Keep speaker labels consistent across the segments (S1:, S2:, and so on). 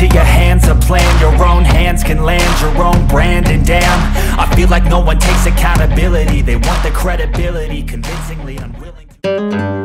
S1: into your hands a plan. Your own hands can land your own brand. And damn, I feel like no one takes accountability. They want the credibility, convincingly unwilling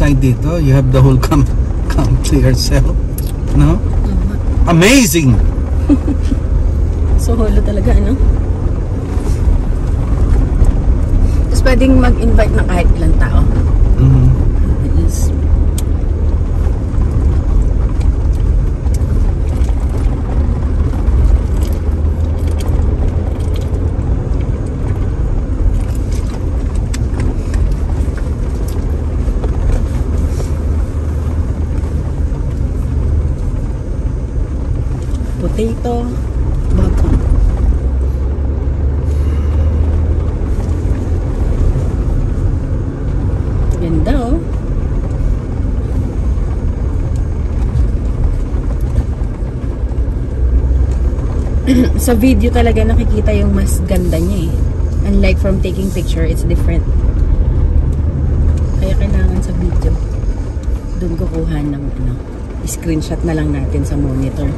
S2: Campsite dito. You have the whole camp, camp to yourself. No? Amazing!
S3: So, holo talaga, ano?
S4: Tapos pwedeng mag-invite ng kahit ilang tao.
S3: Potato, bacon. Ganda oh. sa video talaga nakikita yung mas ganda niya eh. Unlike from taking picture, it's different. Kaya kailangan sa video, doon kukuha ng ano, screenshot na lang natin sa monitor.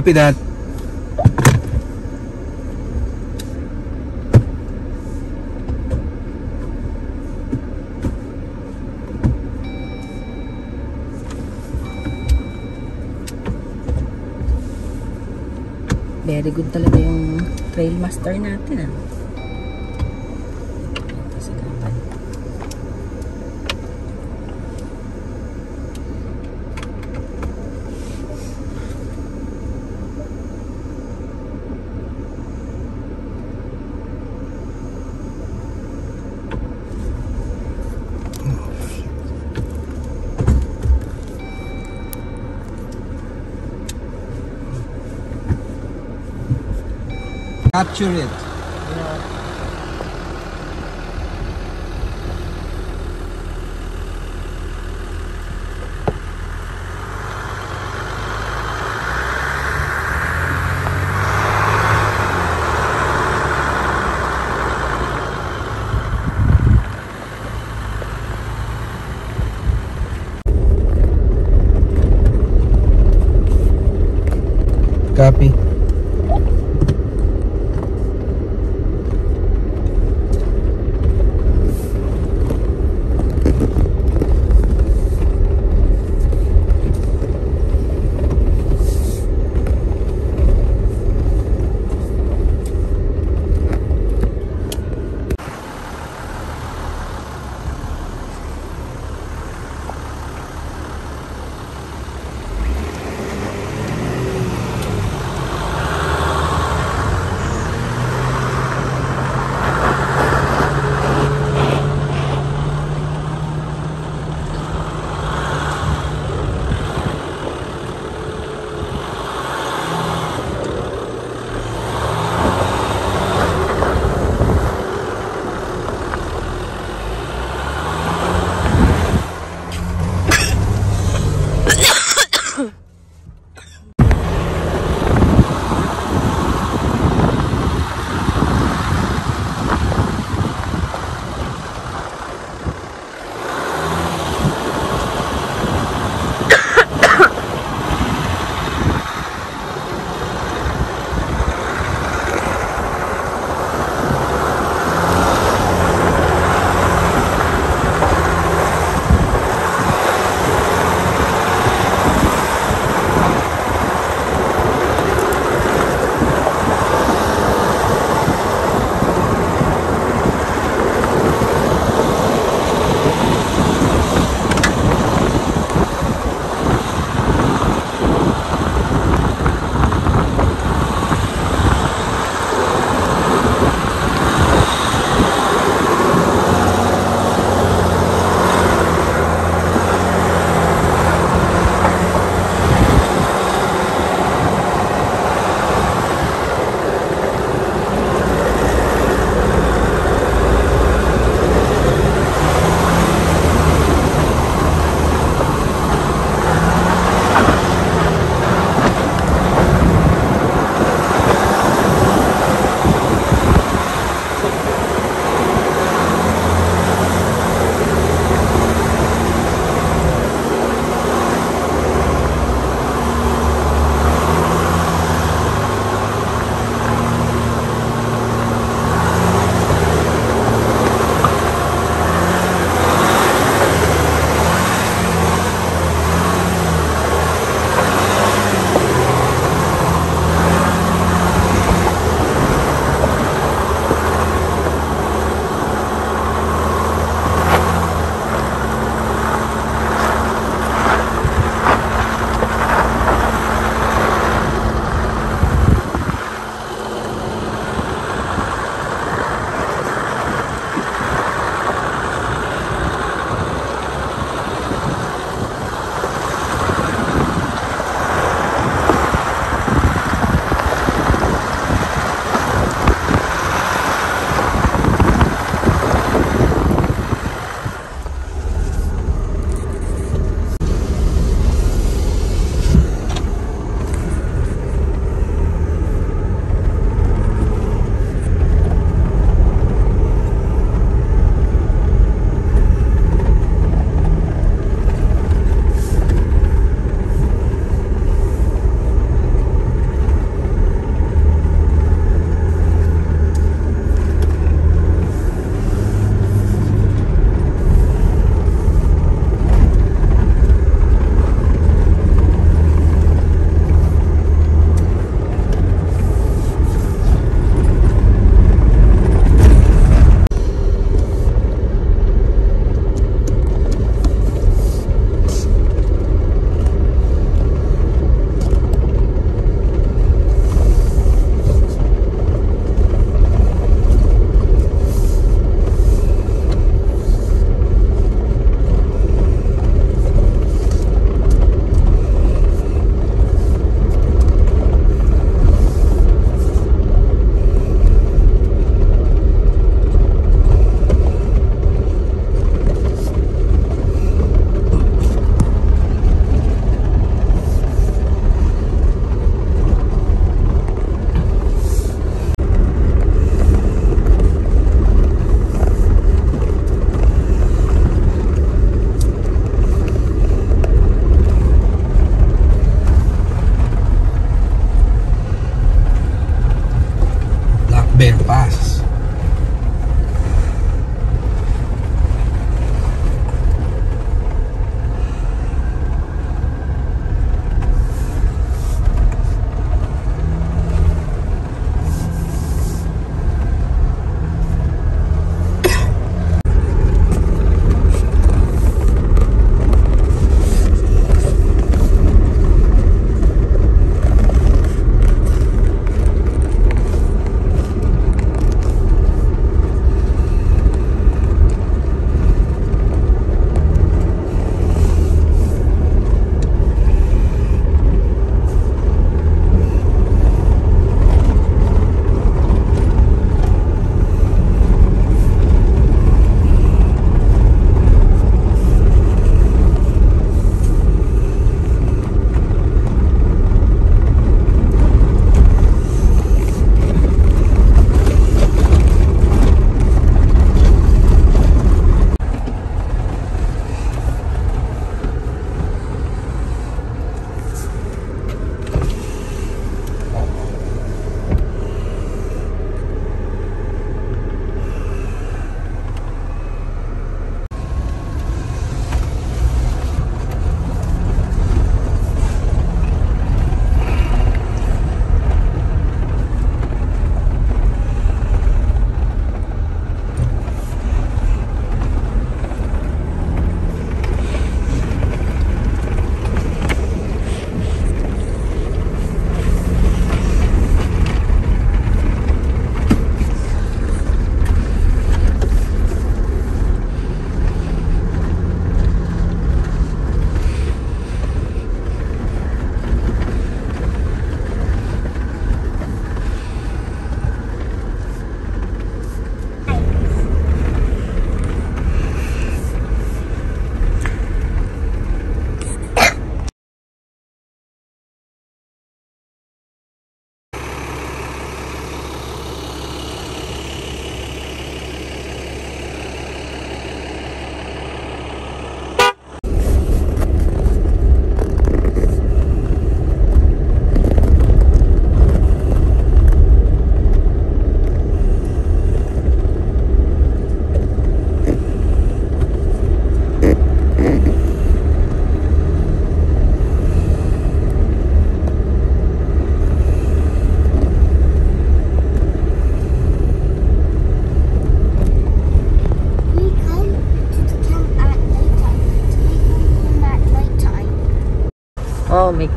S2: Copy that.
S3: Very good talaga yung trail master natin ah.
S2: Capture it.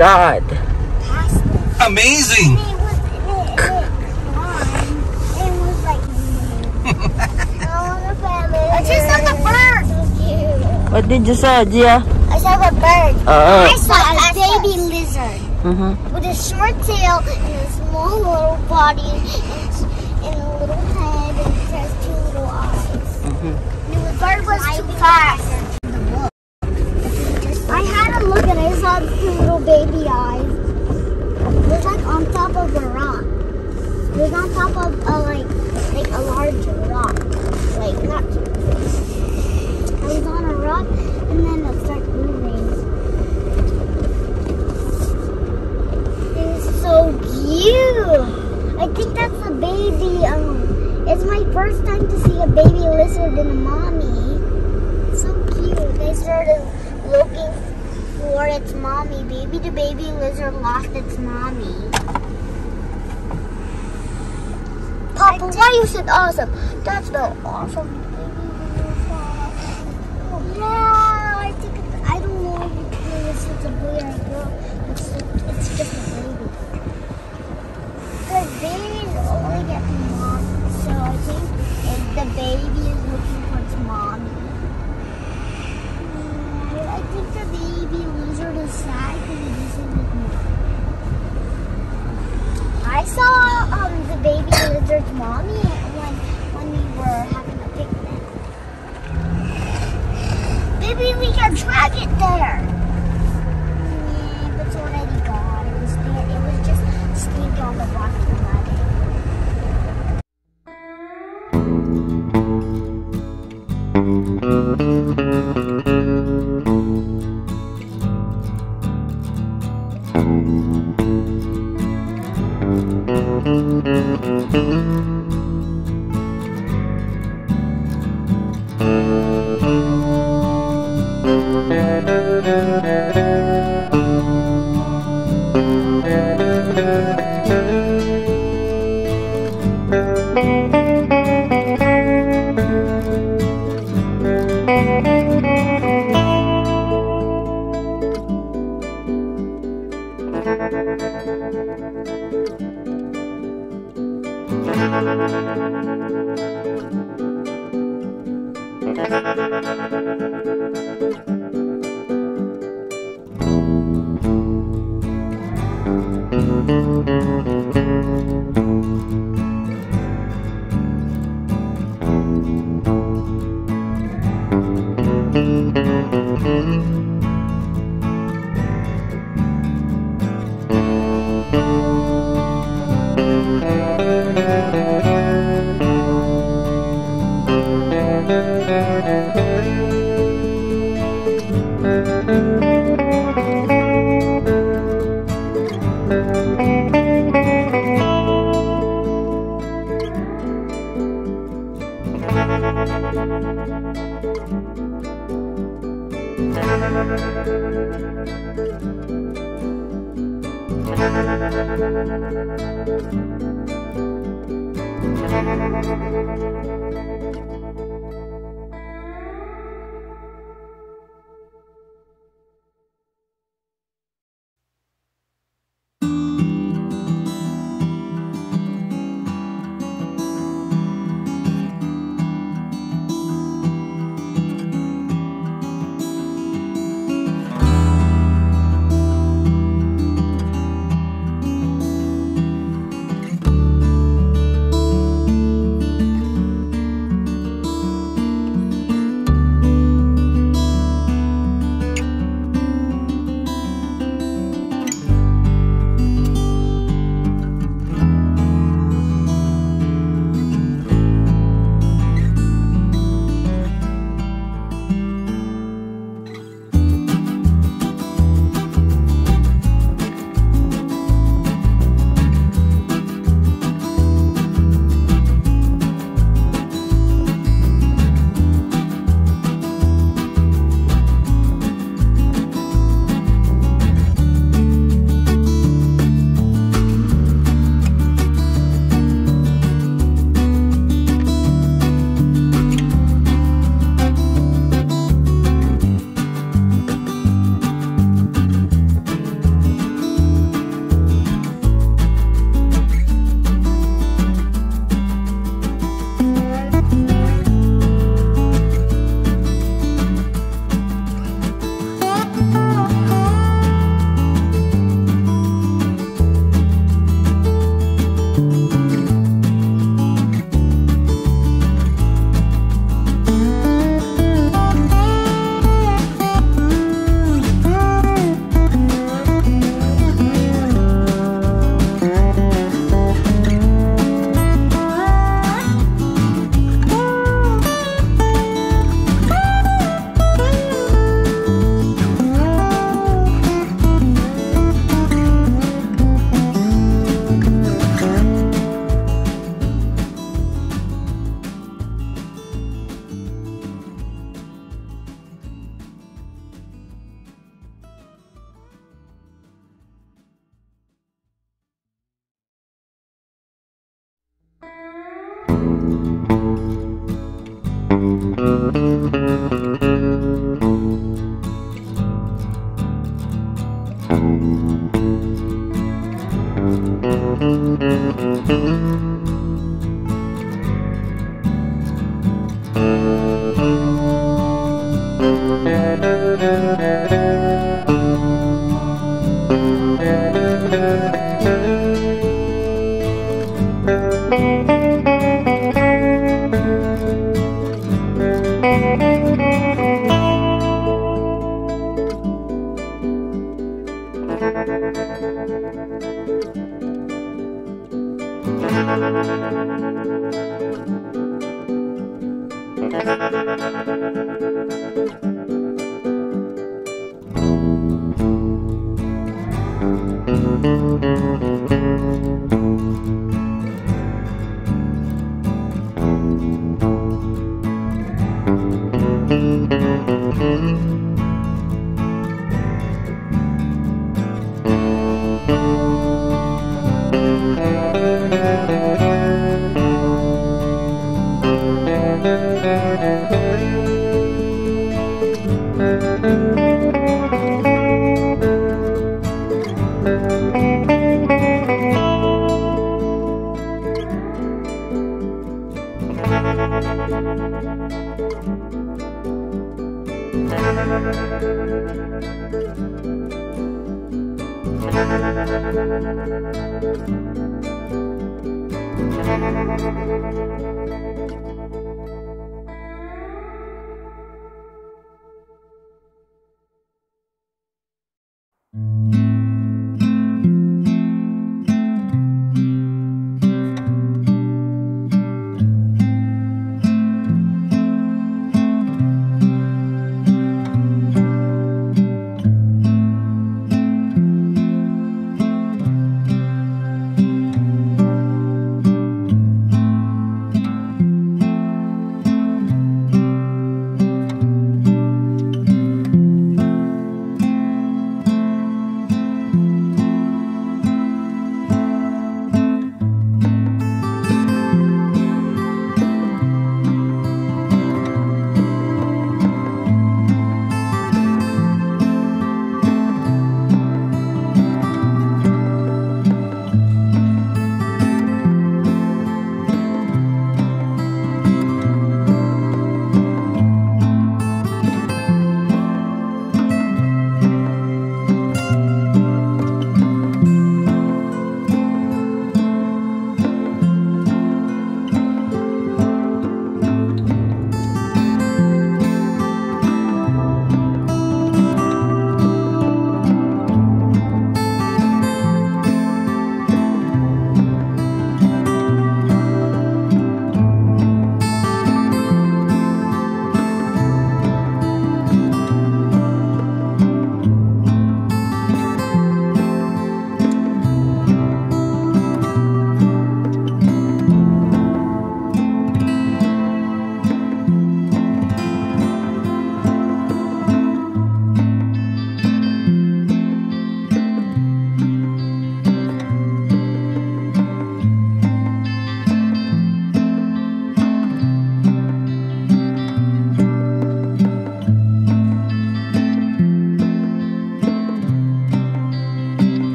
S3: God.
S2: Amazing!
S5: I want a family. I just saw the bird.
S3: What did you say, Gia?
S5: I saw the bird.
S3: Oh.
S5: I saw a baby lizard
S3: Mm-hmm.
S5: with a short tail and a small little body and, and a little head and it has two little eyes. And the bird was too fast. I had a look and I saw the two little baby eyes. It was like on top of a rock. It was on top of a like like a large rock. Like not I was on a rock and then it started moving. It was so cute. I think that's a baby. Um, it's my first time to see a baby lizard and a mommy. It's so cute. They started looking for its mommy. Baby the baby lizard lost its mommy. Papa, you said awesome? That's the awesome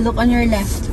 S5: look on your left.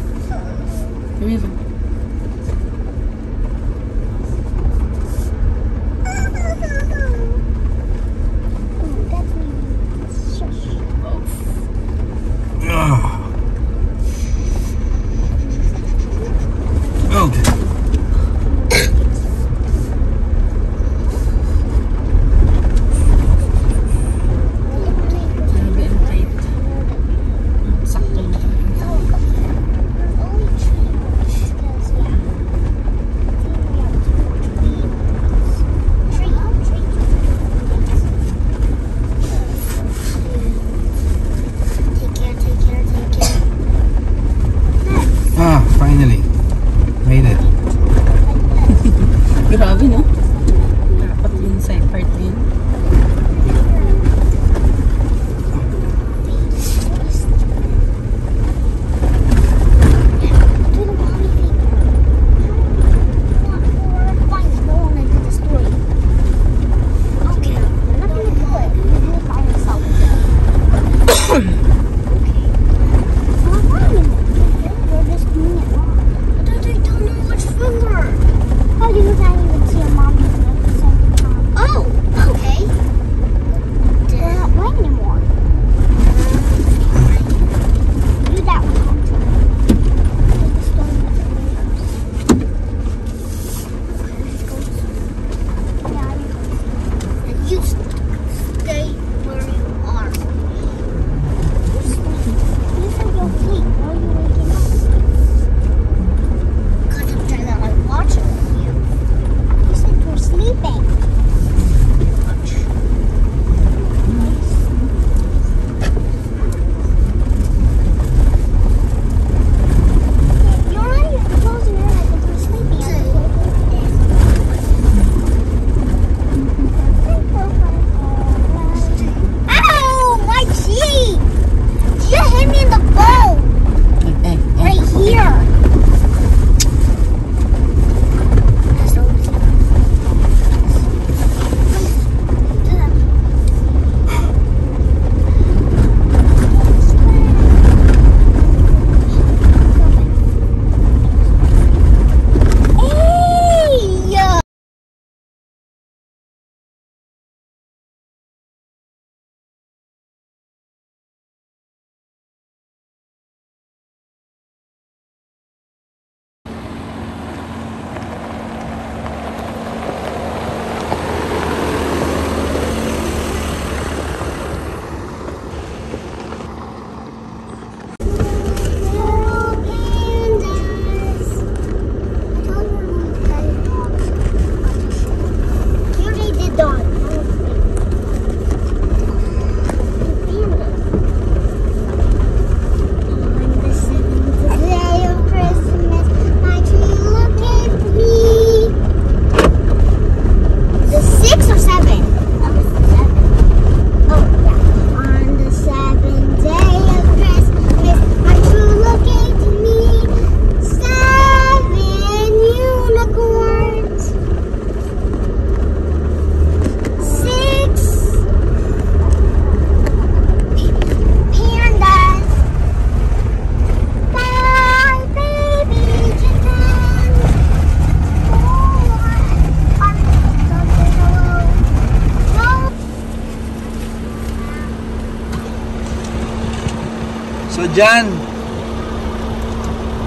S2: Jan,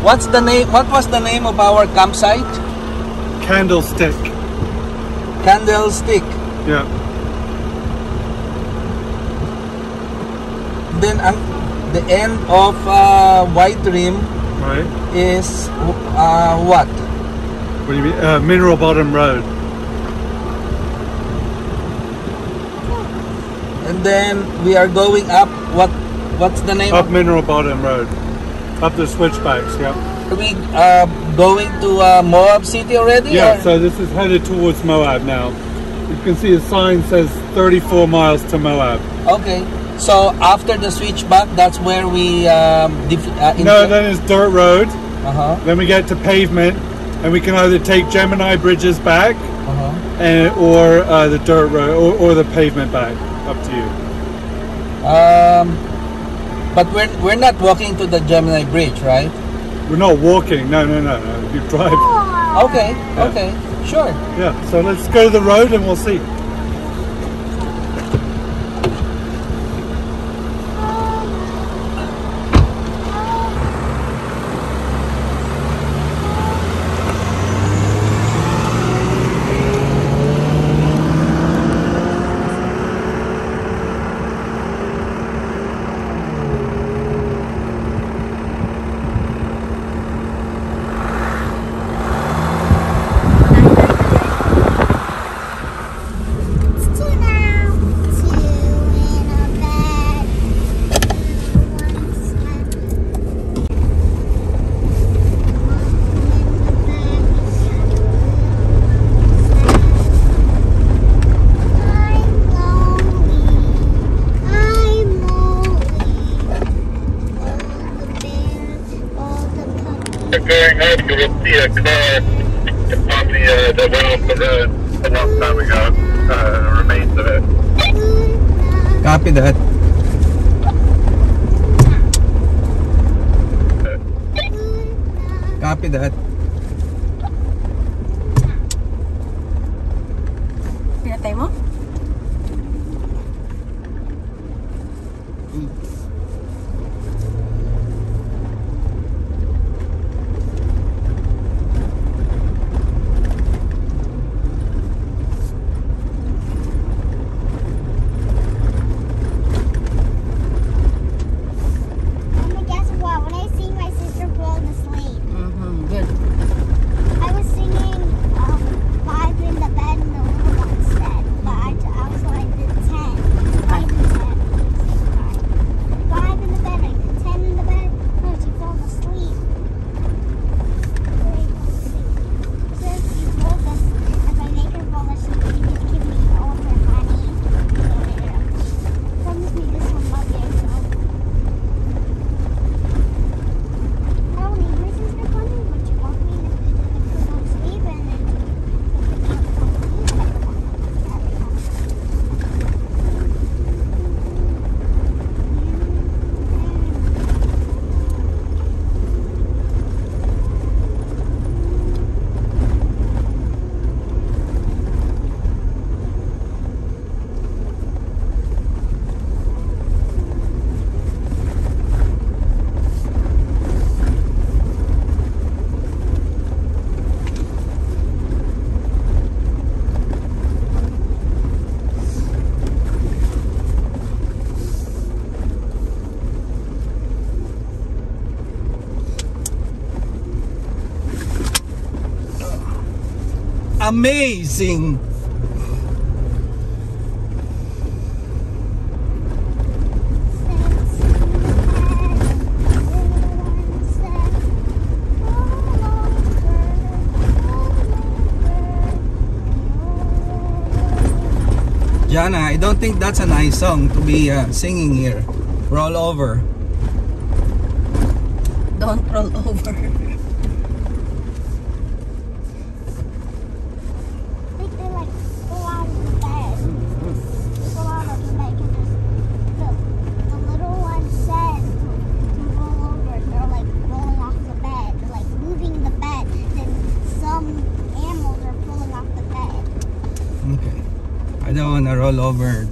S2: what's the name? What was the name of our campsite?
S6: Candlestick.
S2: Candlestick.
S6: Yeah.
S2: Then ang the end of uh, White Rim
S6: Right.
S2: is uh, what?
S6: What do you mean? Uh, Mineral Bottom Road.
S2: And then we are going up. What? What's the name?
S6: Up? Mineral Bottom Road. Up the switchbacks, yeah.
S2: Are we uh, going to uh, Moab City already?
S6: Yeah,
S2: or?
S6: so this is headed towards Moab now. You can see a sign says 34 miles to Moab.
S2: Okay. So after the switchback, that's where we. Um, uh,
S6: no, then it's dirt road.
S2: Uh-huh.
S6: Then we get to pavement, and we can either take Gemini bridges back,
S2: uh-huh.
S6: and or uh, the dirt road or, or the pavement back. Up to you.
S2: Um. But we're, we're not walking to the Gemini Bridge, right?
S6: We're not walking. No, no, no, no. You drive. Oh.
S2: Okay, yeah. okay. Sure.
S6: Yeah, so let's go to the road and we'll see.
S7: very you will see a car on the, uh, that went off the road a long time ago. Uh, remains of it.
S2: Copy that. Copy that. amazing. Jana, I don't think that's a nice song to be uh, singing here. Roll over.
S3: Don't roll over.
S5: all over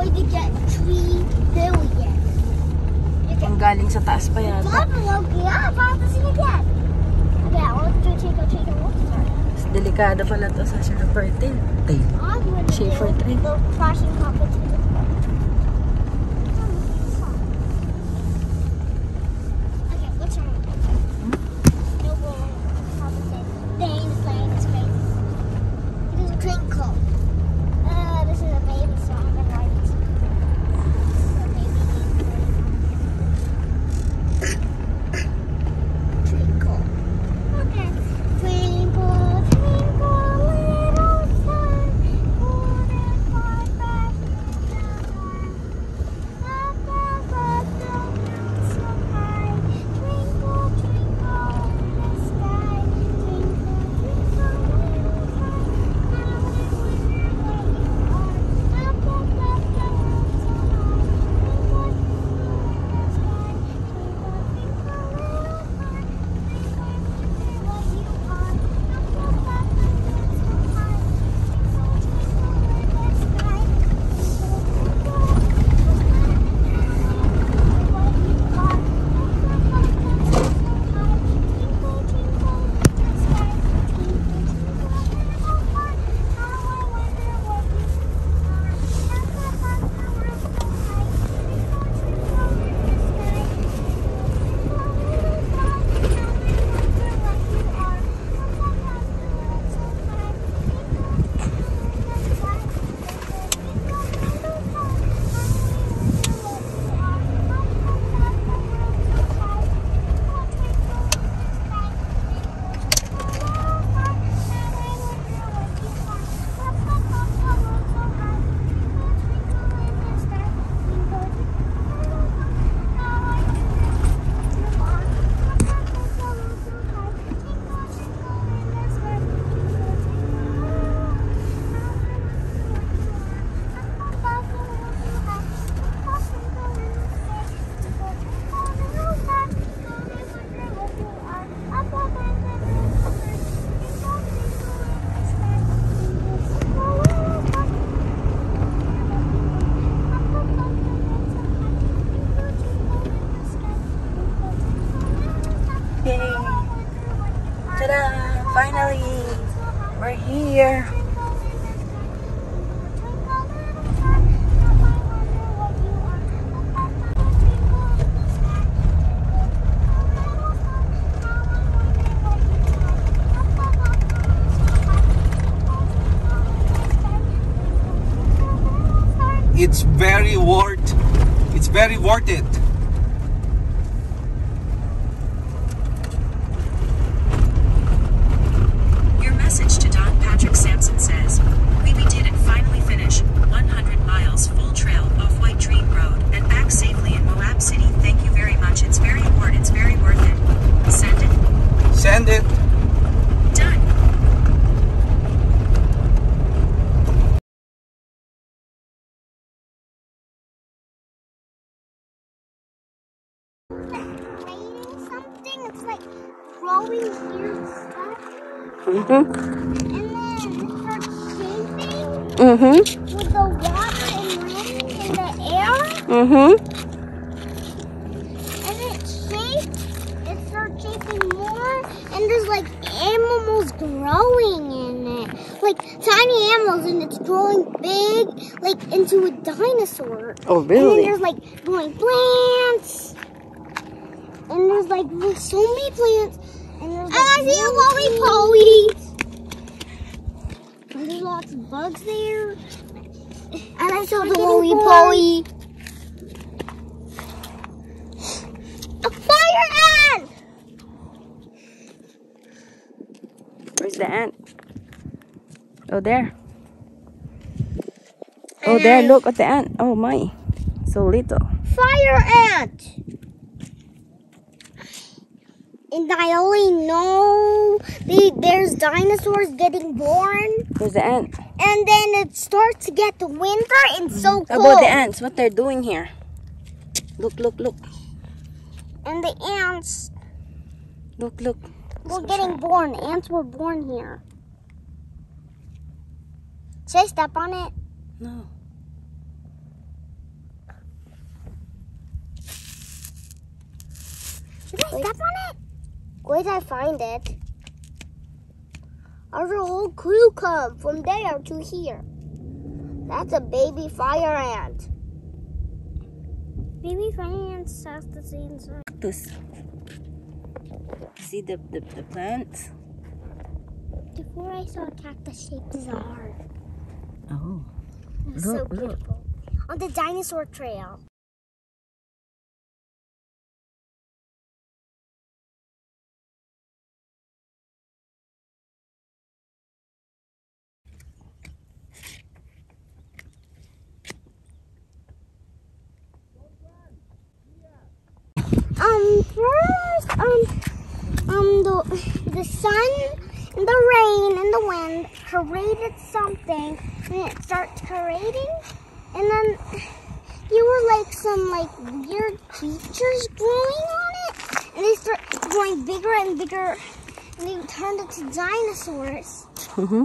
S5: going to get 3 billion.
S3: Ang galing sa taas pa yata.
S5: Mom, look, yeah, para sa again. Okay, I want to take a take a look.
S3: Delikado pala to sa Shaffer Tail. Tail.
S5: Shaffer Tail. The flashing competition. Growing weird stuff.
S3: Mm-hmm.
S5: And then it starts shaping
S3: Mm-hmm.
S5: with the water and the air.
S3: Mm-hmm.
S5: And it shapes. It starts shaping more. And there's like animals growing in it. Like tiny animals and it's growing big, like into a dinosaur.
S3: Oh, really?
S5: And then there's like growing plants. And there's like so many plants. And there's like, I see a poly there's lots of bugs there. And I saw the woolly poly. A fire ant!
S3: Where's the ant? Oh, there. Oh, there. Look at the ant. Oh, my. So little.
S5: Fire ant! And I only know the, there's dinosaurs getting born.
S3: There's the ant?
S5: And then it starts to get the winter and so
S3: oh,
S5: cold.
S3: about the ants? What they're doing here? Look, look, look.
S5: And the ants
S3: Look, look.
S5: were getting born. Ants were born here. Should I step on it?
S3: No.
S5: Should I step on it? Where did I find it? Our whole crew come from there to here. That's a baby fire ant. Baby fire ants have the same size.
S3: Cactus. See the, the, the plants?
S5: Before I saw a cactus shaped as a heart.
S3: Oh.
S5: It
S3: Look,
S5: so
S3: look.
S5: beautiful. On the dinosaur trail. Um, first, um, um, the, sun and the rain and the wind created something and it starts creating and then you were like some like weird creatures growing on it and they start growing bigger and bigger and they turned into dinosaurs.
S3: Mm-hmm.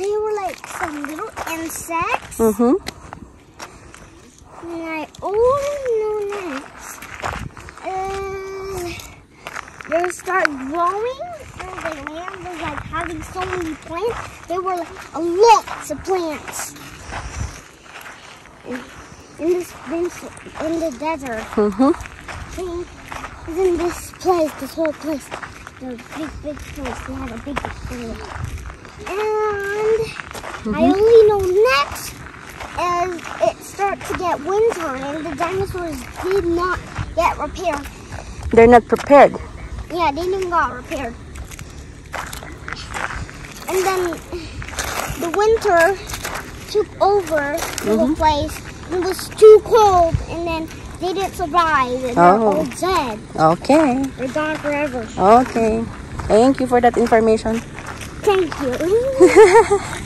S5: They were like some little insects
S3: Mm-hmm.
S5: and I only know next. Uh, they start growing and the land was like having so many plants. There were like, a lots of plants. In, this in the desert.
S3: Mm-hmm.
S5: See, in this place, this whole place, the big, big place. They had a big, place. And I only know next as it starts to get winter and the dinosaurs did not get repaired.
S3: They're not prepared.
S5: Yeah, they didn't got repaired. And then the winter took over the whole mm-hmm. place. It was too cold and then they didn't survive and they're
S3: Oh.
S5: all dead.
S3: Okay.
S5: They're gone forever.
S3: Okay. Thank you for that information.
S5: Thank you.